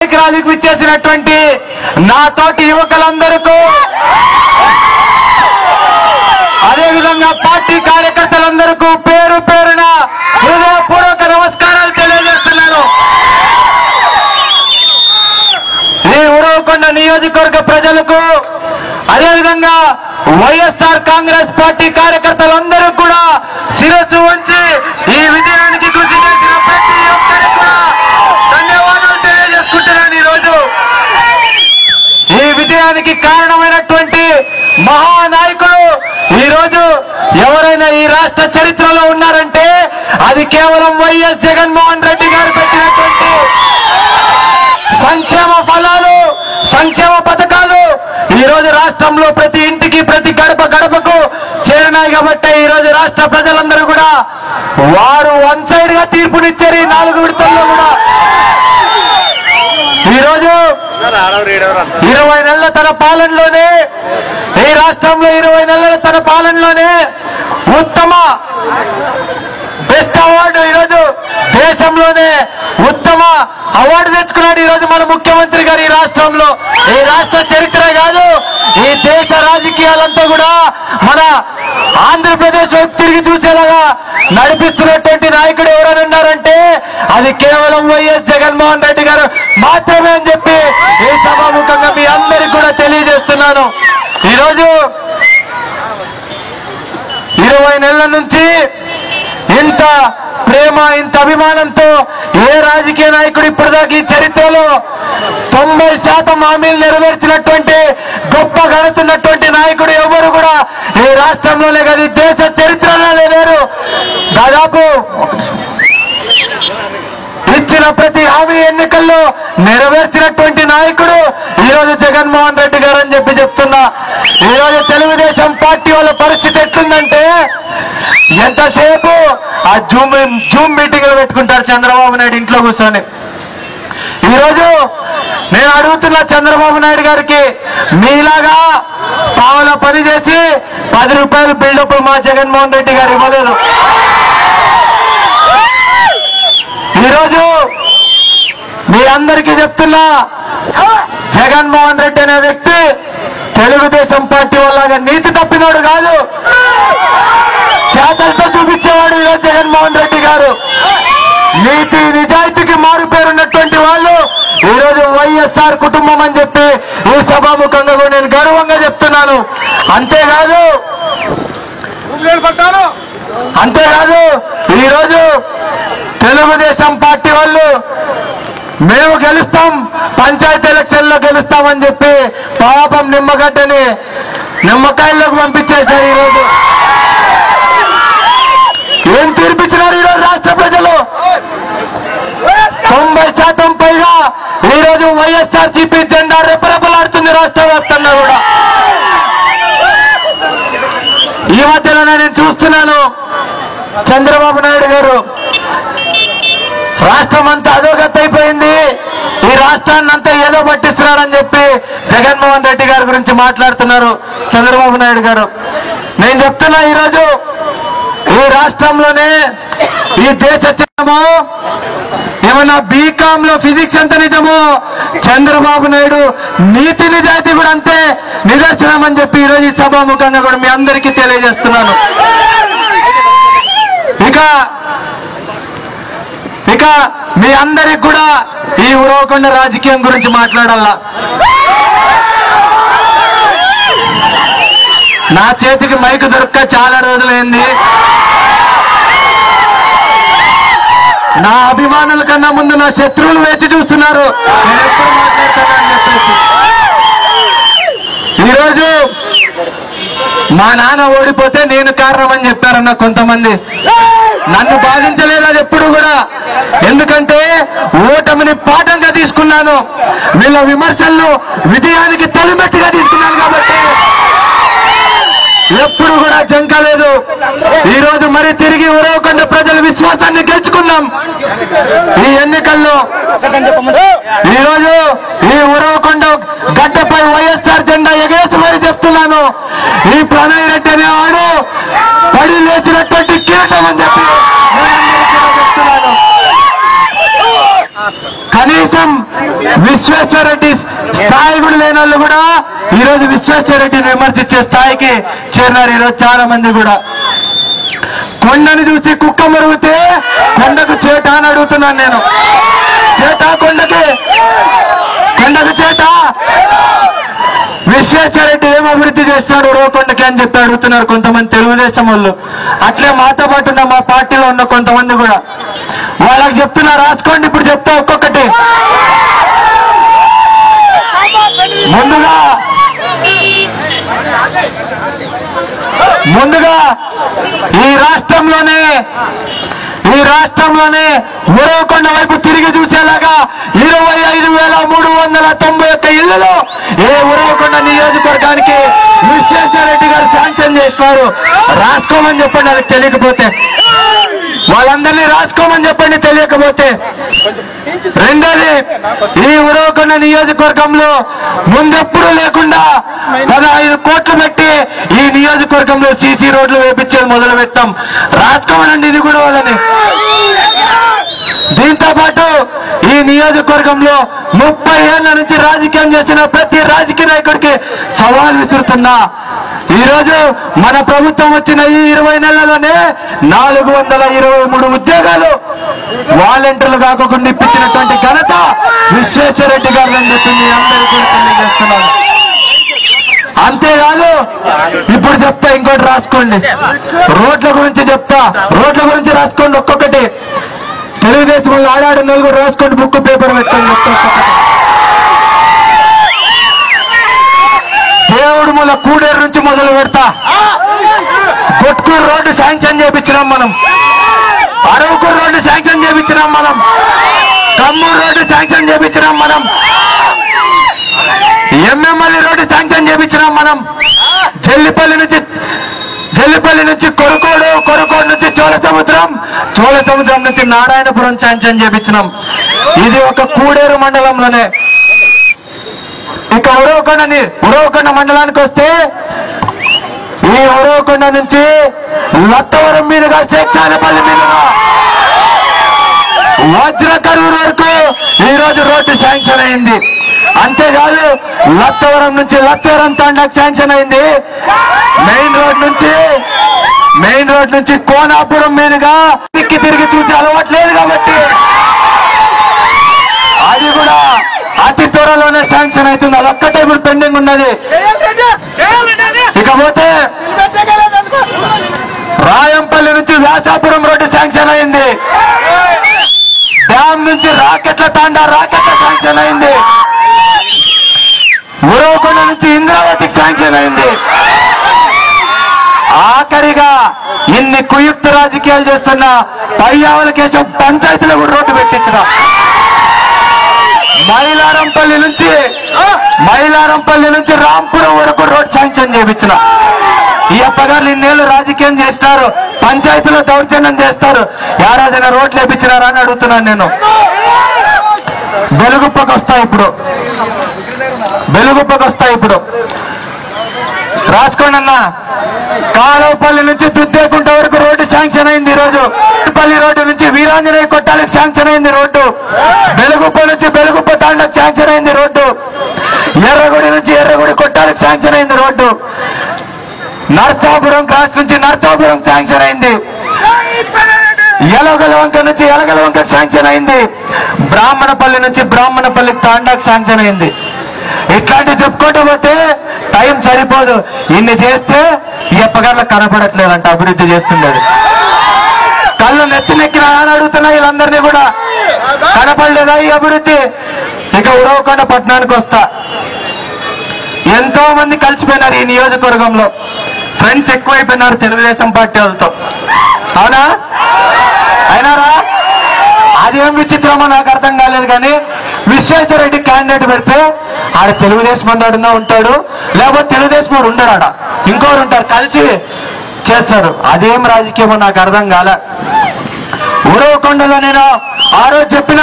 కార్యక్రమాలకు ఇచ్చేసినటువంటి నా తోటి యువకులందరికీ అదేవిధంగా పార్టీ కార్యకర్తలందరికీ పేరు పేరున హృదయపూర్వక నమస్కారాలు తెలియజేస్తున్నాను. ఈ ఉరవకొండ నియోజకవర్గ ప్రజలకు అదేవిధంగా వైఎస్ఆర్ కాంగ్రెస్ పార్టీ కార్యకర్తలందరూ కూడా శిరస్సు ఉంచి రావడానికి కారణమైనటువంటి మహానాయకుడు. ఈ రోజు ఎవరైనా ఈ రాష్ట్ర చరిత్రలో ఉన్నారంటే అది కేవలం వైఎస్ జగన్మోహన్ రెడ్డి గారు పెట్టినటువంటి సంక్షేమ ఫలాలు సంక్షేమ పథకాలు ఈ రోజు రాష్ట్రంలో ప్రతి ఇంటికి ప్రతి గడప గడపకు చేరినాయి కాబట్టి ఈ రోజు రాష్ట్ర ప్రజలందరూ కూడా వారు వన్ సైడ్గా తీర్పునిచ్చారు ఈ నాలుగు విడతల్లో కూడా. ఈరోజు ఇరవై నెలల తన పాలనలోనే ఈ రాష్ట్రంలో ఇరవై నెలల తన పాలనలోనే ఉత్తమ బెస్ట్ అవార్డు ఈరోజు దేశంలోనే ఉత్తమ అవార్డు తెచ్చుకున్నాడు ఈరోజు మన ముఖ్యమంత్రి గారు ఈ రాష్ట్రంలో. ఈ రాష్ట్ర చరిత్ర కాదు ఈ దేశ రాజకీయాలంతా కూడా మన ఆంధ్రప్రదేశ్ వైపు తిరిగి చూసేలాగా నడిపిస్తున్నటువంటి నాయకుడు అది కేవలం వైఎస్ జగన్మోహన్ రెడ్డి గారు మాత్రమే అని చెప్పి ఈ సభాముఖంగా మీ అందరికి కూడా తెలియజేస్తున్నాను. ఈరోజు ఇరవై నెలల నుంచి ఇంత ప్రేమ ఇంత అభిమానంతో ఏ రాజకీయ నాయకుడు ఇప్పటిదాకా ఈ చరిత్రలో తొంభై శాతం హామీలు నెరవేర్చినటువంటి గొప్ప గడుతున్నటువంటి నాయకుడు ఎవరు కూడా ఈ రాష్ట్రంలోనే కాదు దేశ చరిత్రలోనే లేరు. దాదాపు ఇచ్చిన ప్రతి హామీ ఎన్నికల్లో నెరవేర్చినటువంటి నాయకుడు ఈ రోజు జగన్మోహన్ రెడ్డి గారు అని చెప్పి చెప్తున్నా. ఈ రోజు తెలుగుదేశం పార్టీ వాళ్ళ పరిస్థితి ఎట్లుందంటే ఎంతసేపు ఆ జూమ్ జూమ్ మీటింగ్లు పెట్టుకుంటారు చంద్రబాబు నాయుడు ఇంట్లో కూర్చొని. ఈ రోజు నేను అడుగుతున్న చంద్రబాబు నాయుడు గారికి మీలాగా పావుల పని చేసి పది రూపాయలు బిల్డప్ మా జగన్మోహన్ రెడ్డి గారు ఇవ్వలేదు. ఈరోజు మీ అందరికీ చెప్తున్నా జగన్మోహన్ రెడ్డి అనే వ్యక్తి తెలుగుదేశం పార్టీ వల్లగా నీతి తప్పినోడు కాదు. చేతలతో చూపించేవాడు ఈరోజు జగన్మోహన్ రెడ్డి గారు. నీతి నిజాయితీకి మారు పేరున్నటువంటి వాళ్ళు ఈరోజు వైఎస్ఆర్ కుటుంబం అని చెప్పి ఈ సభాముఖంగా కూడా నేను గర్వంగా చెప్తున్నాను. అంతేకాదు అంతేకాదు ఈరోజు తెలుగుదేశం పార్టీ వాళ్ళు మేము గెలుస్తాం పంచాయతీ ఎలక్షన్లో గెలుస్తామని చెప్పి పాపం నిమ్మగడ్డని నిమ్మకాయల్లోకి పంపించేశారు ఈరోజు. ఏం తీర్పిచ్చినారు ఈరోజు రాష్ట్ర ప్రజలు? తొంభై శాతం పైగా ఈరోజు వైఎస్ఆర్ సిపి జెండా రెపరెపలాడుతుంది రాష్ట్ర వ్యాప్తంగా కూడా. ఈ మధ్యలోనే నేను చూస్తున్నాను చంద్రబాబు నాయుడు గారు. రాష్ట్రం అంతా అధోగత రాష్ట్రాన్ని అంతా ఏదో పట్టిస్తున్నారని చెప్పి జగన్మోహన్ రెడ్డి గారి గురించి మాట్లాడుతున్నారు చంద్రబాబు నాయుడు గారు. నేను చెప్తున్నా ఈరోజు ఈ రాష్ట్రంలోనే ఈ దేశ చిన్నమో ఏమన్నా బీకామ్లో ఫిజిక్స్ ఎంత నిజమో చంద్రబాబు నాయుడు నీతి నిజాయితీ కూడా అంతే నిదర్శనం అని చెప్పి ఈరోజు ఈ సభాముఖంగా కూడా మీ అందరికీ తెలియజేస్తున్నాను. ఇక ఇక మీ అందరికి కూడా ఈ ఉరవకొండ రాజకీయం గురించి మాట్లాడాలా. నా చేతికి మైక్ దొరక్క చాలా రోజులైంది. నా అభిమానుల కన్నా ముందు నా శత్రువులు వేచి చూస్తున్నారు. నేను ఎప్పుడు మాట్లాడతానని చెప్పేసి. ఈరోజు మా నాన్న ఓడిపోతే నేను కారణం అని చెప్పారన్న కొంతమంది. నన్ను బాధించలేదు అది ఎప్పుడు కూడా. ఎందుకంటే ఓటమిని పాఠంగా తీసుకున్నాను. వీళ్ళ విమర్శలను విజయానికి తొలిమెట్టుగా తీసుకున్నాను కాబట్టి. ఎప్పుడు కూడా జంకలేదు ఈ రోజు మరి తిరిగి ఉరవకొండ ప్రజల విశ్వాసాన్ని గెలుచుకున్నాం. ఈ ఎన్నికల్లో. ఈ రోజు ఈ ఉరవకొండ గడ్డ వైఎస్ఆర్ జెండా ఎగరేసి మరి చెప్తున్నాను ఈ ప్రణయ్ రెడ్డి అనేవాడు పడి లేచినటువంటి కీలకం అని చెప్పి నేనందరికీ కూడా చెప్తున్నాను కనీసం విశ్వేశ్వరరెడ్డి స్థాయి కూడా లేని వాళ్ళు కూడా ఈ రోజు విశ్వేశ్వరరెడ్డిని విమర్శించే స్థాయికి చేరినారు. ఈరోజు చాలా మంది కూడా. కొండని చూసి కుక్క మరుగుతే కొండకు చేట అని అడుగుతున్నాను నేను. చేట కొండకి. కొండకు చేట. విశ్వేశ్వరరెడ్డి అభివృద్ధి చేస్తున్నాడు రోకొండకి అని చెప్పి అడుగుతున్నారు కొంతమంది తెలుగుదేశం వాళ్ళు. అట్లే మాతో పాటు ఉన్న మా పార్టీలో ఉన్న కొంతమంది కూడా. వాళ్ళకి చెప్తున్నా రాసుకోండి ఇప్పుడు చెప్తా ఒక్కొక్కటి. ముందుగా ముందుగా ఈ రాష్ట్రంలోనే ఈ రాష్ట్రంలోనే ఉరవకొండ వైపు తిరిగి చూసేలాగా ఇరవై ఐదు వేల మూడు వందల తొంభై ఒక్క ఇళ్ళలో ఏ ఉరవకొండ నియోజకవర్గానికి విశ్వేశ్వరరెడ్డి గారు శాంక్షన్ చేసినారు రాసుకోమని చెప్పండి అది తెలియకపోతే. వాళ్ళందరినీ రాసుకోమని చెప్పండి తెలియకపోతే. రెండోది ఈ ఉరవకొండ నియోజకవర్గంలో ముందెప్పుడు లేకుండా పదహైదు కోట్లు పెట్టి ఈ నియోజకవర్గంలో సీసీ రోడ్లు వేపించేది మొదలు పెట్టాం రాసుకోమనండి ఇది కూడా వాళ్ళని. దీంతో పాటు నియోజకవర్గంలో ముప్పై ఏళ్ళ నుంచి రాజకీయం చేసిన ప్రతి రాజకీయ నాయకుడికి సవాల్ విసురుతున్నా. ఈ రోజు మన ప్రభుత్వం వచ్చిన ఈ ఇరవై నెలలోనే నాలుగు వందల ఇరవై మూడు ఉద్యోగాలు వాలంటీర్లు కాకుండా ఇప్పించినటువంటి ఘనత విశ్వేశ్వరరెడ్డి గారు అని చెప్పి మీ అందరికీ తెలియజేస్తున్నాను. అంతేకాదు ఇప్పుడు చెప్తా ఇంకోటి రాసుకోండి. రోడ్ల గురించి చెప్తా. రోడ్ల గురించి రాసుకోండి ఒక్కొక్కటి. తెలుగుదేశం వాళ్ళు ఆడాడు నలుగురు రాసుకోండి బుక్ పేపర్ పెట్టండి చెప్తా దేవుడు మూల కూడేరు నుంచి మొదలు పెడతా. కొట్టుకూరు రోడ్డు శాంక్షన్ చేపించినాం మనం. అరవకూరు రోడ్డు శాంక్షన్ చేపించినాం మనం. కమ్మూరు రోడ్డు శాంక్షన్ చేపించినాం మనం. ఎంఎంఎల్ఏ రోడ్డు శాంక్షన్ చేపించినాం మనం. జల్లిపల్లి నుంచి చెల్లిపల్లి నుంచి కొరుకోడు కొరుకోడు నుంచి చోళ సముద్రం చోళ సముద్రం నుంచి నారాయణపురం శాంక్షన్ చేపించినాం. ఇది ఒక కూడేరు మండలంలోనే. ఇక ఉరవకొండని ఉరవకొండ మండలానికి వస్తే ఈ ఉరవకొండ నుంచి లత్తవరం మీదుగా శేక్షానపల్లి మీదుగా వజ్రకరూరు వరకు ఈ రోజు రోడ్డు శాంక్షన్ అయింది. అంతేకాదు లత్తవరం నుంచి లత్తవరం తాండాకు శాంక్షన్ అయింది. మెయిన్ రోడ్ నుంచి మెయిన్ రోడ్ నుంచి కోనాపురం మీదుగా తిక్కి తిరిగి చూసే అలవాటు లేదు కాబట్టి అది కూడా అతి త్వరలోనే శాంక్షన్ అవుతుంది. అదొక్కటే ఇప్పుడు పెండింగ్ ఉన్నది. ఇకపోతే రాయంపల్లి నుంచి వ్యాసాపురం రోడ్డు శాంక్షన్ అయింది. డ్యామ్ నుంచి రాకెట్ల తాండా రాకెట్ల శాంక్షన్ అయింది. ఉరవకొండ నుంచి ఇంద్రావతికి శాంక్షన్ అయింది. ఆఖరిగా ఇన్ని కుయుక్త రాజకీయాలు చేస్తున్న పయ్యావల కేశం పంచాయతీలో కూడా రోడ్డు పెట్టించిన. మైలారంపల్లి నుంచి మైలారంపల్లి నుంచి రాంపురం వరకు రోడ్ శాంక్షన్ చేయించిన. ఈ అప్పగారు ఇన్నేళ్ళు రాజకీయం చేస్తారు పంచాయతీలో దౌర్జన్యం చేస్తారు. యారాజన రోడ్లు వేపించినారా అని అడుగుతున్నాను నేను. బెలుగుప్పకు వస్తాయి ఇప్పుడు. బెలుగుప్పకు వస్తాయి ఇప్పుడు. రాసుకోండి అన్న. కాలువపల్లి నుంచి దుద్దేకుంట వరకు రోడ్డు శాంక్షన్ అయింది ఈరోజు. పల్లి రోడ్డు నుంచి వీరాంజనేయ కొట్టాలకు శాంక్షన్ అయింది రోడ్డు. బెలుగుప్ప నుంచి బెలుగుప్ప తాండకు శాంక్షన్ అయింది రోడ్డు. ఎర్రగుడి నుంచి ఎర్రగుడి కొట్టాలకు శాంక్షన్ అయింది రోడ్డు. నర్సాపురం క్రాస్ నుంచి నర్సాపురం శాంక్షన్ అయింది. ఎలగల వంక నుంచి ఎలగల వంక శాంక్షన్ అయింది. బ్రాహ్మణపల్లి నుంచి బ్రాహ్మణపల్లి తాండాకు శాంక్షన్ అయింది. ఇట్లాంటివి చెప్పుకుంటూ పోతే టైం సరిపోదు. ఇన్ని చేస్తే ఈ కనపడట్లేదంట అభివృద్ధి చేస్తున్నది కళ్ళు నెత్తి నెక్కిన అని అడుగుతున్నా వీళ్ళందరినీ కూడా కనపడలేదా ఈ అభివృద్ధి? ఇక ఉరవకొండ పట్టణానికి వస్తా. ఎంతో మంది కలిసిపోయినారు ఈ నియోజకవర్గంలో. ఫ్రెండ్స్ ఎక్కువైపోయినారు తెలుగుదేశం పార్టీ వాళ్ళతో. అవునా? అయినారా? అదేం విచిత్రమో నాకు అర్థం కాలేదు కానీ విశ్వేశ్వరరెడ్డి క్యాండిడేట్ పెడితే ఆడ తెలుగుదేశం అన్నాడున్నా ఉంటాడు? లేకపోతే తెలుగుదేశం వాడు ఉండడు ఆడ ఇంకోరు ఉంటారు కలిసి చేస్తారు అదేం రాజకీయమో నాకు అర్థం కాలే. ఉరవకొండలో నేను ఆ రోజు చెప్పిన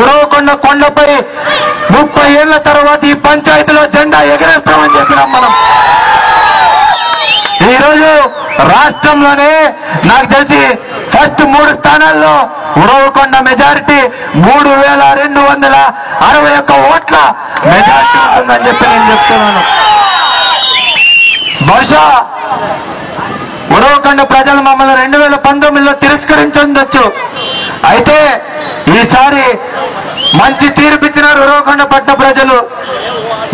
ఉరవకొండ కొండపై ముప్పై ఏళ్ళ తర్వాత ఈ పంచాయతీలో జెండా ఎగరేస్తామని చెప్పినాం మనం. ఈరోజు రాష్ట్రంలోనే నాకు తెలిసి ఫస్ట్ మూడు స్థానాల్లో ఉడవకొండ మెజారిటీ మూడు వేల రెండు వందల అరవై ఒక్క ఓట్ల మెజారిటీ ఉంటుందని చెప్పి నేను చెప్తున్నాను. బహుశా ఉడవకొండ ప్రజలు మమ్మల్ని రెండు వేల పంతొమ్మిదిలో తిరస్కరించొచ్చు. అయితే ఈసారి మంచి తీర్పిచ్చినారు ఉడవకొండ పట్ట ప్రజలు.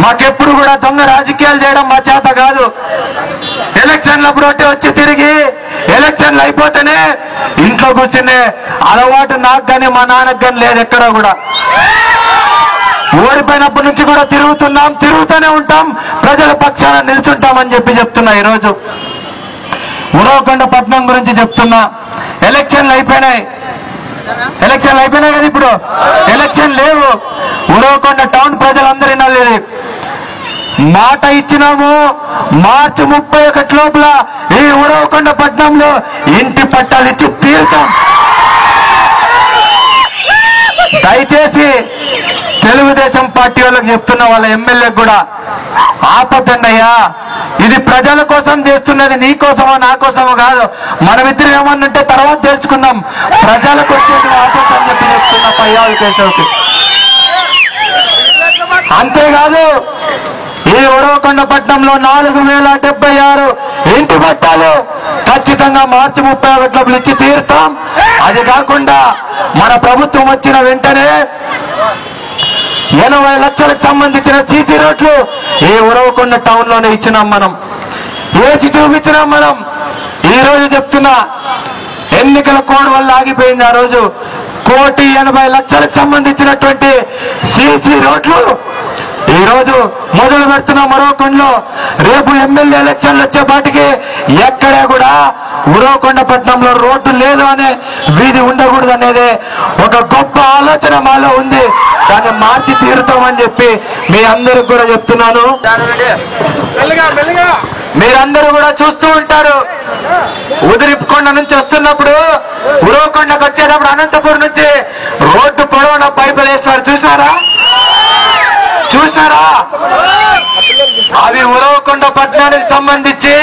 మాకెప్పుడు కూడా దొంగ రాజకీయాలు చేయడం మా చేత కాదు. ఎలక్షన్లప్పుడు ఒకటి వచ్చి తిరిగి ఎలక్షన్లు అయిపోతేనే ఇంట్లో కూర్చునే అలవాటు నాకు కానీ మా నాన్నకు కానీ లేదు ఎక్కడ కూడా. ఓడిపోయినప్పటి నుంచి కూడా తిరుగుతున్నాం తిరుగుతూనే ఉంటాం ప్రజల పక్షాన నిల్చుంటామని చెప్పి చెప్తున్నా ఈరోజు. ఉరవకొండ పట్నం గురించి చెప్తున్నా. ఎలక్షన్లు అయిపోయినాయి. ఎలక్షన్లు అయిపోయినాయి కదా ఇప్పుడు? ఎలక్షన్ లేవు. ఉరవకొండ టౌన్ ప్రజలందరూ వినాలి మాట ఇచ్చినాము. మార్చి ముప్పై ఒకటి లోపల ఈ ఉరవకొండ పట్టణంలో ఇంటి పట్టాలు ఇచ్చి తీరుతాం. దయచేసి తెలుగుదేశం పార్టీ వాళ్ళకి చెప్తున్న వాళ్ళ ఎమ్మెల్యే కూడా ఆపద్దండయ్యా. ఇది ప్రజల కోసం చేస్తున్నది నీ కోసమో నా కోసమో కాదు. మనమిద్దరు ఏమన్నంటే తర్వాత తెలుసుకుందాం. ప్రజలకు వచ్చేది ఆపద్దని చెప్పి చెప్తున్నా పయ్యాలు కేశవ్కి. అంతేకాదు ఈ ఉడవకొండపట్నంలో నాలుగు వేల డెబ్బై ఆరు ఇంటి పట్టాలు ఖచ్చితంగా మార్చి ముప్పై ఒకటిలో ఇచ్చి తీరుతాం. అది కాకుండా మన ప్రభుత్వం వచ్చిన వెంటనే ఎనభై లక్షలకు సంబంధించిన సీసీ రోడ్లు ఈ ఉరవకొండ టౌన్లోనే ఇచ్చినాం మనం. వేసి చూపించినాం మనం. ఈ రోజు చెప్తున్నా ఎన్నికల కోడ్ వల్ల ఆగిపోయింది ఆ రోజు. కోటి ఎనభై లక్షలకు సంబంధించినటువంటి సీసీ రోడ్లు ఈ రోజు మొదలు పెడుతున్న మరోకొండలో రేపు ఎమ్మెల్యే ఎలక్షన్లు వచ్చేపాటికి ఎక్కడా కూడా ఉరవకొండ పట్టణంలో రోడ్డు లేదు అనే వీధి ఉండకూడదు అనేది ఒక గొప్ప ఆలోచన మాలో ఉంది. దాన్ని మార్చి తీరుతామని చెప్పి మీ అందరికి కూడా చెప్తున్నాను. మీరందరూ కూడా చూస్తూ ఉంటారు. ఉదిరికొండ నుంచి వస్తున్నప్పుడు ఉరవకొండకు వచ్చేటప్పుడు అనంతపురం నుంచి రోడ్డు పొడవున పైపులు వేస్తున్నారు చూసారా? అవి ఉరవకొండ పట్టణానికి సంబంధించి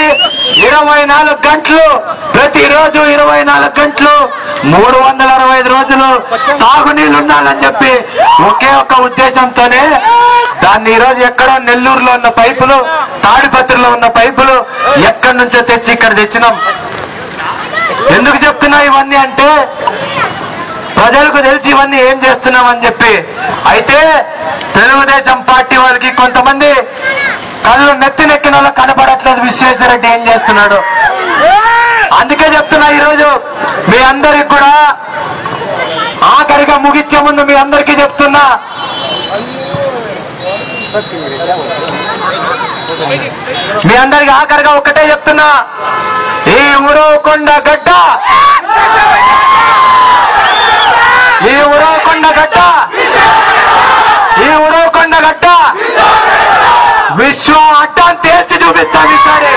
ఇరవై నాలుగు గంటలు ప్రతిరోజు ఇరవై నాలుగు గంటలు మూడు వందల అరవై ఐదు రోజులు తాగునీళ్ళు ఉండాలని చెప్పి ఒకే ఒక ఉద్దేశంతోనే దాన్ని ఈరోజు రోజు ఎక్కడో నెల్లూరులో ఉన్న పైపులు తాడిపత్రిలో ఉన్న పైపులు ఎక్కడి నుంచో తెచ్చి ఇక్కడ తెచ్చినాం. ఎందుకు చెప్తున్నా ఇవన్నీ అంటే ప్రజలకు తెలిసి ఇవన్నీ ఏం చేస్తున్నామని చెప్పి. అయితే తెలుగుదేశం పార్టీ వాళ్ళకి కొంతమంది కళ్ళు నెత్తి నెక్కిన వాళ్ళకి కనపడట్లేదు విశ్వేశ్వరరెడ్డి ఏం చేస్తున్నాడు? అందుకే చెప్తున్నా ఈరోజు మీ అందరికి కూడా ఆఖరిగా ముగించే ముందు మీ అందరికీ చెప్తున్నా. మీ అందరికి ఆఖరిగా ఒక్కటే చెప్తున్నా. ఈ ఉరవకొండ గడ్డ ఈ ఉరవకొండ గడ్డ. ఈ ఉరవకొండ గడ్డ. విశ్వం అడ్డాన్ని తేల్చి చూపిస్తాం ఈసారి.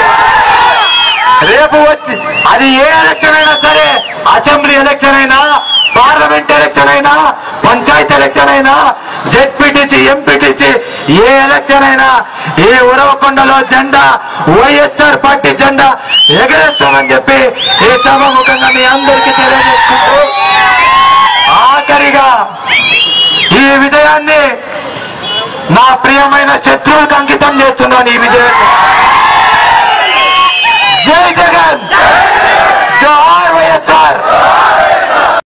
రేపు వచ్చి అది ఏ ఎలక్షన్ అయినా సరే అసెంబ్లీ ఎలక్షన్ అయినా పార్లమెంట్ ఎలక్షన్ అయినా పంచాయతీ ఎలక్షన్ అయినా జెడ్పీటీసీ ఎంపీటీసీ ఏ ఎలక్షన్ అయినా ఈ ఉరవకొండలో జెండా వైఎస్ఆర్ పార్టీ జెండా ఎగరేస్తామని చెప్పి ఈ సభాముఖంగా మీ అందరికీ తెలియజేసుకుంటూ ఒక్కరిగా ఈ విజయాన్ని నా ప్రియమైన శత్రువులకు అంకితం చేస్తున్నాను ఈ విజయాన్ని. జై జగన్! జోహార్